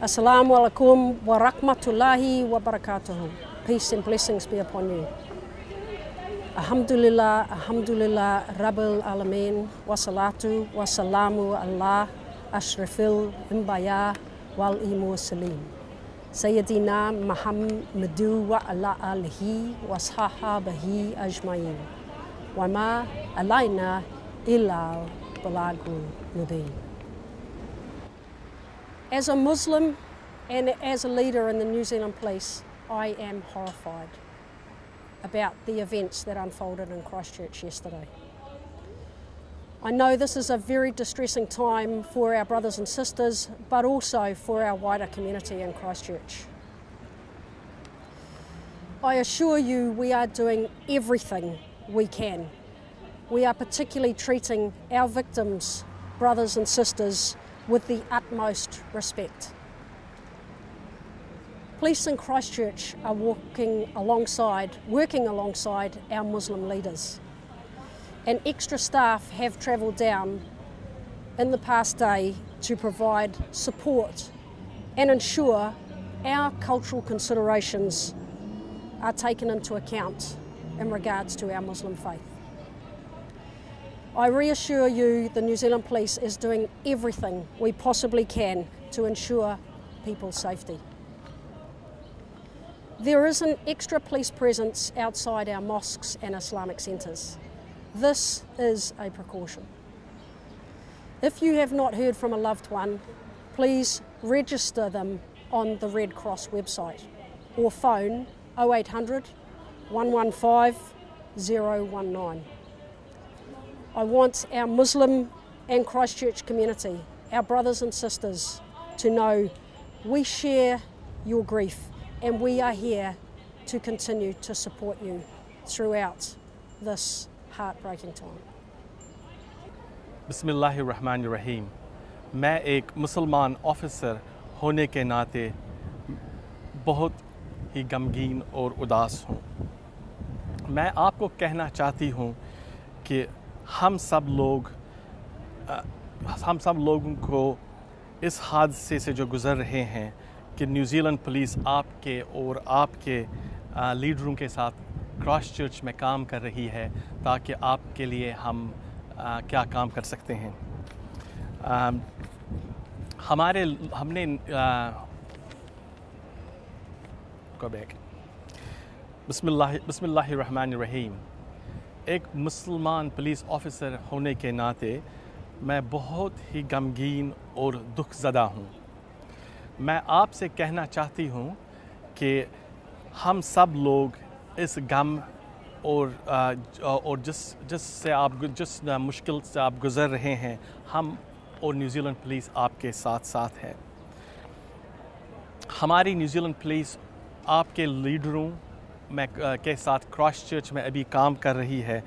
Assalamu alaikum wa rahmatullahi wa barakatuhu. Peace and blessings be upon you. Alhamdulillah, Alhamdulillah, Rabbil Alameen, wa salatu wa salamu Allah, ashrafil imbaya wal imu salim. Sayyidina Muhammadu wa ala alihi wa sahabahi ajmain. Wa ma alayna illa balagul mubin. As a Muslim and as a leader in the New Zealand Police, I am horrified about the events that unfolded in Christchurch yesterday. I know this is a very distressing time for our brothers and sisters, but also for our wider community in Christchurch. I assure you we are doing everything we can. We are particularly treating our victims, brothers and sisters, with the utmost respect. Police in Christchurch are walking alongside, working alongside our Muslim leaders. And extra staff have travelled down in the past day to provide support and ensure our cultural considerations are taken into account in regards to our Muslim faith. I reassure you the New Zealand Police is doing everything we possibly can to ensure people's safety. There is an extra police presence outside our mosques and Islamic centres. This is a precaution. If you have not heard from a loved one, please register them on the Red Cross website or phone 0800 115 019. I want our Muslim and Christchurch community, our brothers and sisters, to know we share your grief and we are here to continue to support you throughout this heartbreaking time. बिस्मिल्लाहिर्रहमानिर्रहीम मैं एक मुसलमान officer होने के नाते बहुत ही गमगीन और उदास हूँ मैं आपको कहना चाहती हूँ कि ہم سب لوگ ہم سب لوگوں کو اس حادثے سے جو گزر رہے ہیں کہ نیوزی لینڈ پولیس آپ کے اور آپ کے لیڈروں کے ساتھ کراس چرچ میں کام کر رہی ہے تاکہ آپ کے لیے ہم کیا کام کر سکتے ہیں۔ ہمارے، ہم نے بسم اللہ بسم اللہ الرحمن الرحیم۔ ایک مسلمان پولیس آفیسر ہونے کے ناطے میں بہت ہی غمگین اور دکھ زدہ ہوں۔ میں آپ سے کہنا چاہتی ہوں کہ ہم سب لوگ اس غم اور اور جس جس سے آپ، جس مشکل سے آپ گزر رہے ہیں، ہم اور نیوزی لینڈ پولیس آپ کے ساتھ ساتھ ہے ہماری نیوزی لینڈ پولیس آپ کے لیڈروں میں کے ساتھ کراس چرچ میں ابھی کام کر رہی ہے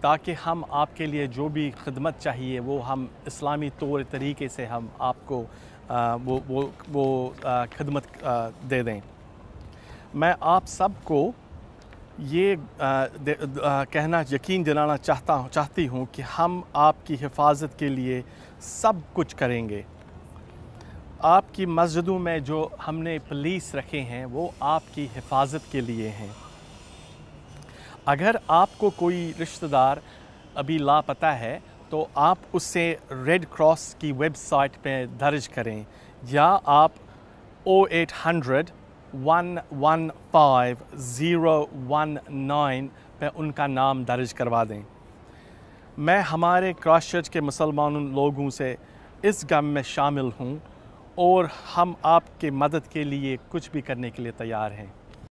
تاکہ ہم آپ کے لیے جو بھی خدمت چاہیے وہ ہم اسلامی طور طریقے سے ہم آپ کو وہ وہ, وہ خدمت دے دیں۔ میں آپ سب کو یہ کہنا یقین دلانا چاہتا ہوں چاہتی ہوں کہ ہم آپ کی حفاظت کے لیے سب کچھ کریں گے۔ آپ کی مسجدوں میں جو ہم نے پولیس رکھے ہیں، وہ آپ کی حفاظت کے لیے ہیں۔ اگر آپ کو کوئی رشتہ دار ابھی لاپتہ ہے، تو آپ اسے ریڈ کراس کی ویب سائٹ پہ درج کریں۔ یا آپ O eight hundred, one one five, zero one nine پہ ان کا نام درج کروا دیں۔ میں ہمارے کراس چرچ کے مسلمان لوگوں سے اس غم میں شامل ہوں۔ اور ہم آپ کے مدد کے لیے کچھ بھی کرنے کے لیے تیار ہیں۔